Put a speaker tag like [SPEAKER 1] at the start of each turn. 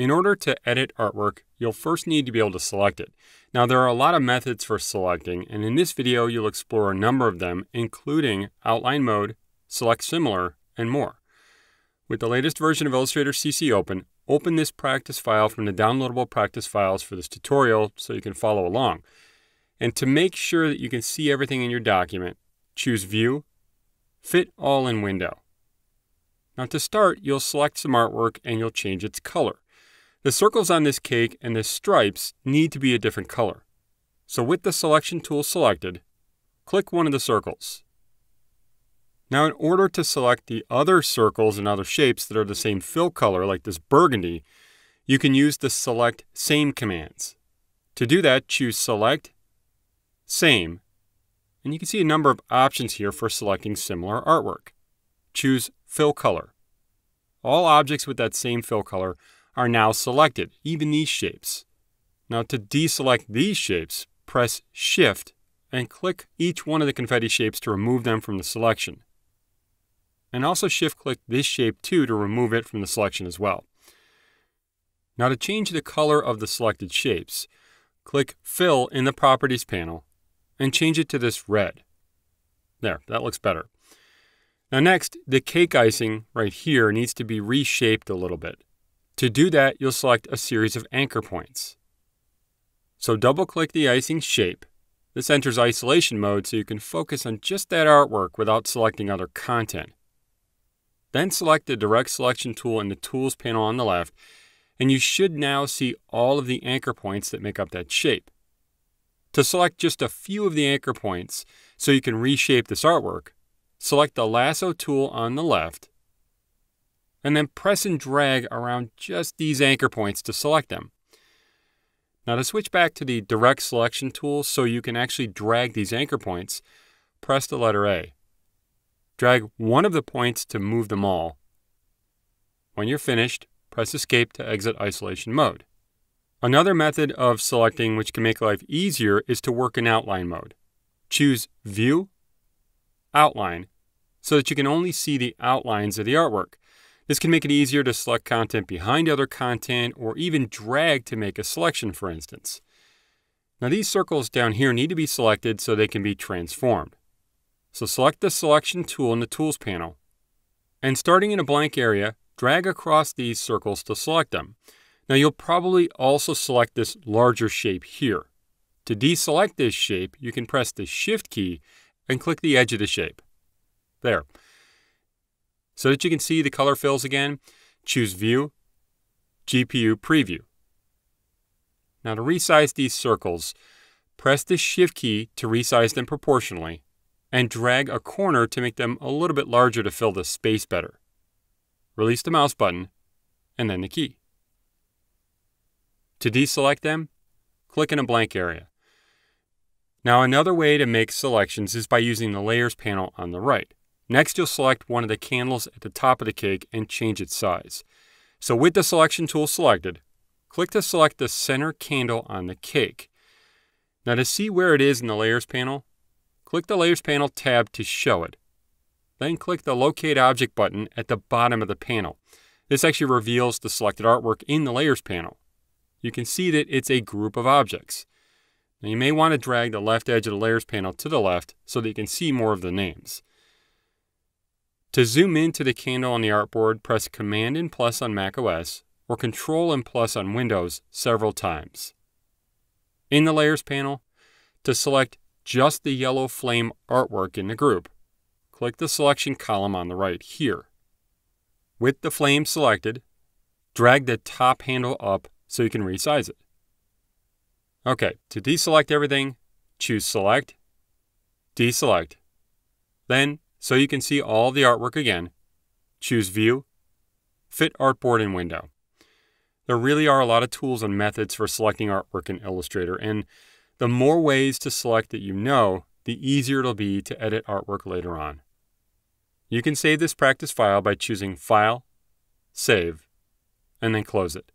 [SPEAKER 1] In order to edit artwork, you'll first need to be able to select it. Now, there are a lot of methods for selecting, and in this video, you'll explore a number of them, including outline mode, select similar, and more. With the latest version of Illustrator CC open, open this practice file from the downloadable practice files for this tutorial so you can follow along. And to make sure that you can see everything in your document, choose View, Fit All in Window. Now to start, you'll select some artwork and you'll change its color. The circles on this cake and the stripes need to be a different color. So with the selection tool selected, click one of the circles. Now in order to select the other circles and other shapes that are the same fill color like this burgundy, you can use the select same commands. To do that, choose select, same, and you can see a number of options here for selecting similar artwork. Choose fill color. All objects with that same fill color are now selected, even these shapes. Now to deselect these shapes, press Shift and click each one of the confetti shapes to remove them from the selection. And also shift click this shape too to remove it from the selection as well. Now to change the color of the selected shapes, click Fill in the Properties panel and change it to this red. There, that looks better. Now next, the cake icing right here needs to be reshaped a little bit. To do that, you'll select a series of anchor points. So double click the icing shape. This enters isolation mode so you can focus on just that artwork without selecting other content. Then select the Direct Selection tool in the Tools panel on the left, and you should now see all of the anchor points that make up that shape. To select just a few of the anchor points so you can reshape this artwork, select the Lasso tool on the left and then press and drag around just these anchor points to select them. Now to switch back to the direct selection tool so you can actually drag these anchor points, press the letter A. Drag one of the points to move them all. When you're finished, press escape to exit isolation mode. Another method of selecting which can make life easier is to work in outline mode. Choose View, Outline, so that you can only see the outlines of the artwork. This can make it easier to select content behind other content or even drag to make a selection, for instance. Now these circles down here need to be selected so they can be transformed. So select the selection tool in the Tools panel. And starting in a blank area, drag across these circles to select them. Now you'll probably also select this larger shape here. To deselect this shape, you can press the Shift key and click the edge of the shape. There. So that you can see the color fills again, choose View, GPU Preview. Now to resize these circles, press the Shift key to resize them proportionally, and drag a corner to make them a little bit larger to fill the space better. Release the mouse button, and then the key. To deselect them, click in a blank area. Now another way to make selections is by using the Layers panel on the right. Next, you'll select one of the candles at the top of the cake and change its size. So with the selection tool selected, click to select the center candle on the cake. Now to see where it is in the Layers panel, click the Layers panel tab to show it. Then click the Locate Object button at the bottom of the panel. This actually reveals the selected artwork in the Layers panel. You can see that it's a group of objects. Now you may want to drag the left edge of the Layers panel to the left so that you can see more of the names. To zoom into the candle on the artboard, press Command and plus on macOS or Control and plus on Windows several times. In the Layers panel, to select just the yellow flame artwork in the group, click the selection column on the right here. With the flame selected, drag the top handle up so you can resize it. Okay, to deselect everything, choose Select, Deselect. Then so you can see all the artwork again, choose View, Fit Artboard in Window. There really are a lot of tools and methods for selecting artwork in Illustrator, and the more ways to select that you know, the easier it'll be to edit artwork later on. You can save this practice file by choosing File, Save, and then close it.